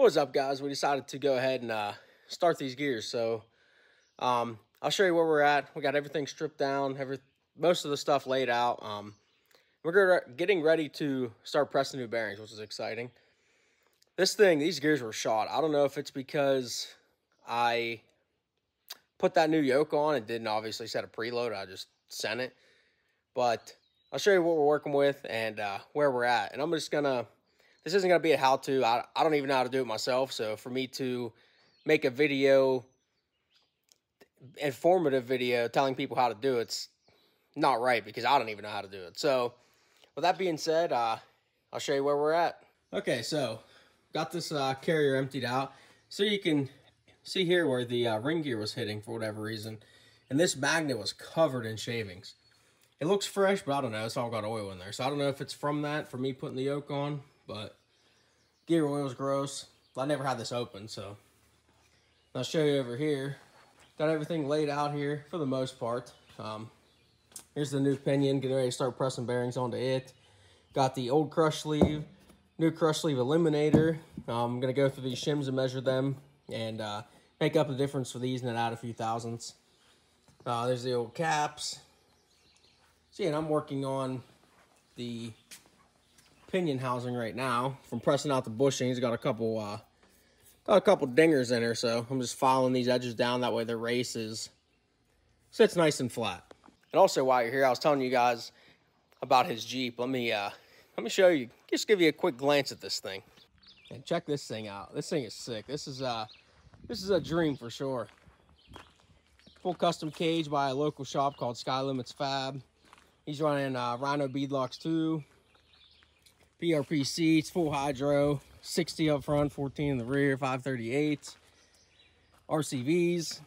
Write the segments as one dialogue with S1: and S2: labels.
S1: What's up, guys? We decided to go ahead and uh, start these gears. So um, I'll show you where we're at. We got everything stripped down, every most of the stuff laid out. Um, we're getting ready to start pressing new bearings, which is exciting. This thing, these gears were shot. I don't know if it's because I put that new yoke on and didn't obviously set a preload. I just sent it. But I'll show you what we're working with and uh, where we're at. And I'm just to, this isn't going to be a how-to. I, I don't even know how to do it myself. So for me to make a video, informative video telling people how to do it, it's not right because I don't even know how to do it. So with that being said, uh, I'll show you where we're at. Okay, so got this uh, carrier emptied out. So you can see here where the uh, ring gear was hitting for whatever reason. And this magnet was covered in shavings. It looks fresh, but I don't know. It's all got oil in there. So I don't know if it's from that, for me putting the yoke on. But gear oil is gross. I never had this open, so. I'll show you over here. Got everything laid out here for the most part. Um, here's the new pinion. Getting ready to start pressing bearings onto it. Got the old crush sleeve, new crush sleeve eliminator. Um, I'm to go through these shims and measure them and uh, make up the difference for these and then add a few thousandths. Uh, there's the old caps. See, and I'm working on the pinion housing right now from pressing out the bushings. Got a couple, uh, got a couple dingers in there, so I'm just filing these edges down. That way the race is sits nice and flat. And also, while you're here, I was telling you guys about his Jeep. Let me, uh, let me show you. Just give you a quick glance at this thing. And check this thing out. This thing is sick. This is uh, this is a dream for sure. Full custom cage by a local shop called Sky Limits Fab. He's running uh, Rhino beadlocks 2, PRP seats, full hydro, 60 up front, 14 in the rear, 538, RCVs.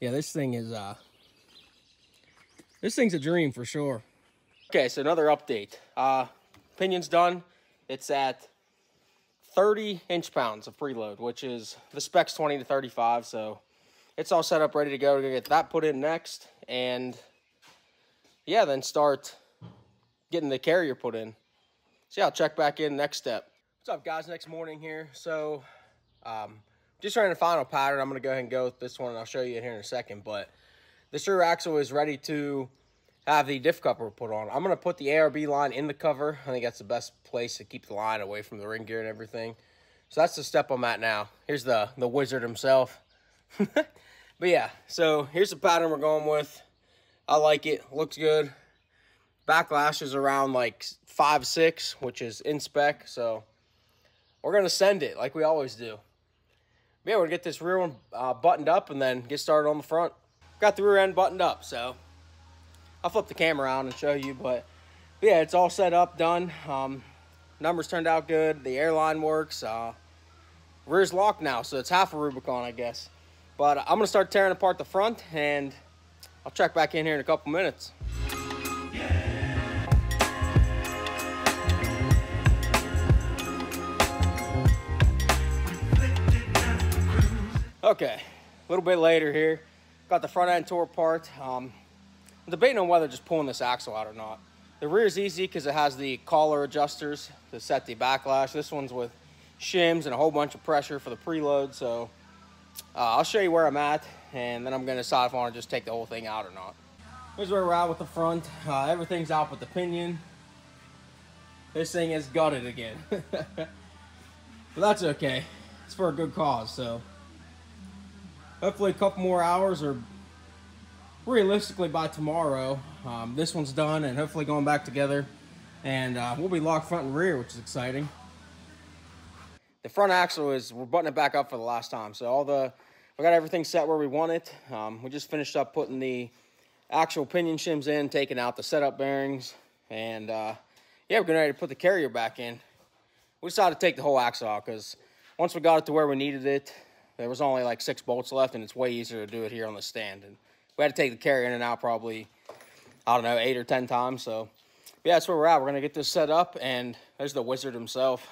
S1: Yeah, this thing is, uh, this thing's a dream for sure. Okay, so another update. Uh, pinion's done. It's at 30 inch pounds of preload, which is the specs 20 to 35. So it's all set up, ready to go. We're gonna get that put in next. And yeah, then start getting the carrier put in. So yeah, I'll check back in next step. What's up guys, next morning here. So um, just running the final pattern. I'm gonna go ahead and go with this one and I'll show you it here in a second. But this rear axle is ready to have the diff cover put on. I'm gonna put the ARB line in the cover. I think that's the best place to keep the line away from the ring gear and everything. So that's the step I'm at now. Here's the, the wizard himself. but yeah, so here's the pattern we're going with. I like it. Looks good. Backlash is around like five six, which is in spec. So we're gonna send it like we always do. But yeah, we're gonna get this rear one uh, buttoned up and then get started on the front. Got the rear end buttoned up, so I'll flip the camera around and show you. But, but yeah, it's all set up, done. Um, numbers turned out good. The airline works. Uh, rear's locked now, so it's half a Rubicon, I guess. But I'm gonna start tearing apart the front and I'll check back in here in a couple minutes. Okay, a little bit later here. Got the front end tore apart. Um, I'm debating on whether just pulling this axle out or not. The rear is easy because it has the collar adjusters to set the backlash. This one's with shims and a whole bunch of pressure for the preload. So uh, I'll show you where I'm at and then I'm gonna decide if I wanna just take the whole thing out or not. Here's where we're at with the front. Uh, everything's out with the pinion. This thing is gutted again. but that's okay. It's for a good cause, so. Hopefully a couple more hours or realistically by tomorrow, um, this one's done and hopefully going back together. And uh, we'll be locked front and rear, which is exciting. The front axle is, we're buttoning it back up for the last time. So all the we got everything set where we want it. Um, we just finished up putting the actual pinion shims in, taking out the setup bearings, and uh, yeah, we're getting ready to put the carrier back in. We decided to take the whole axle out because once we got it to where we needed it, there was only like six bolts left, and it's way easier to do it here on the stand. And we had to take the carrier in and out probably, I don't know, eight or 10 times. So yeah, that's where we're at. We're going to get this set up, and there's the wizard himself.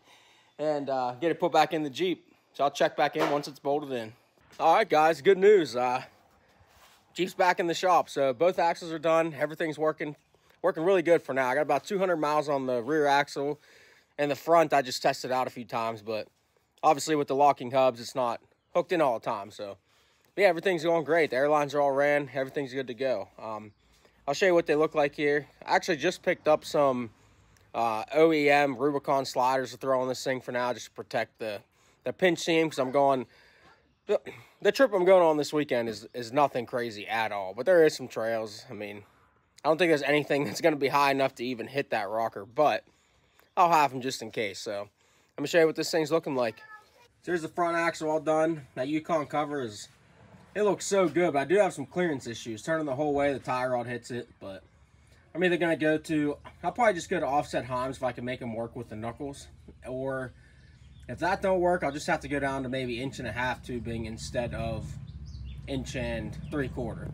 S1: and uh, get it put back in the Jeep. So I'll check back in once it's bolted in. All right, guys, good news. Uh, Jeep's back in the shop. So both axles are done. Everything's working working really good for now. I got about 200 miles on the rear axle And the front, I just tested out a few times, but obviously with the locking hubs, it's not hooked in all the time. So, yeah, everything's going great. The airlines are all ran. Everything's good to go. Um, I'll show you what they look like here. I actually just picked up some uh, OEM Rubicon sliders to throw on this thing for now just to protect the, the pinch seam because I'm going... The, the trip I'm going on this weekend is, is nothing crazy at all, but there is some trails. I mean, I don't think there's anything that's going to be high enough to even hit that rocker, but I'll have them just in case. So let me show you what this thing's looking like. So here's the front axle all done. That Yukon cover is, it looks so good, but I do have some clearance issues. Turning the whole way, the tie rod hits it, but I'm either to go to, I'll probably just go to offset Heims if I can make them work with the knuckles, or if that don't work, I'll just have to go down to maybe inch and a half tubing instead of inch and three quarter.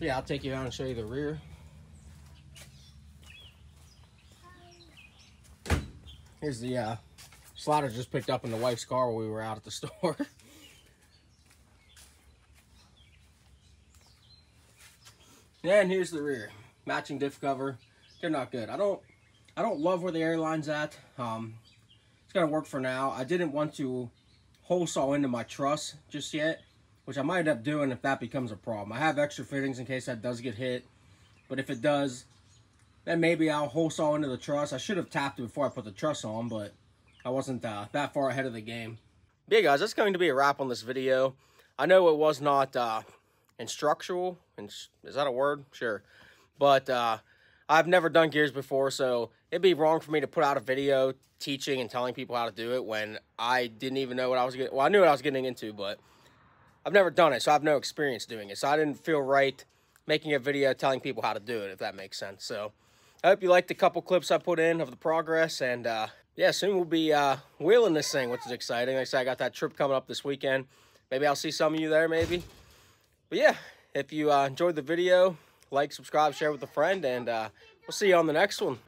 S1: Yeah, I'll take you out and show you the rear. Here's the uh, slider just picked up in the wife's car while we were out at the store. and here's the rear. Matching diff cover. They're not good. I don't I don't love where the airline's at. Um, it's gonna work for now. I didn't want to hole saw into my truss just yet which I might end up doing if that becomes a problem. I have extra fittings in case that does get hit, but if it does, then maybe I'll hole saw into the truss. I should have tapped it before I put the truss on, but I wasn't uh, that far ahead of the game. Yeah, guys, that's going to be a wrap on this video. I know it was not uh, instructional. Is that a word? Sure. But uh, I've never done gears before, so it'd be wrong for me to put out a video teaching and telling people how to do it when I didn't even know what I was getting. Well, I knew what I was getting into, but I've never done it, so I have no experience doing it. So I didn't feel right making a video telling people how to do it, if that makes sense. So I hope you liked the couple clips I put in of the progress. And uh, yeah, soon we'll be uh, wheeling this thing, which is exciting. Like I said, I got that trip coming up this weekend. Maybe I'll see some of you there, maybe. But yeah, if you uh, enjoyed the video, like, subscribe, share with a friend, and uh, we'll see you on the next one.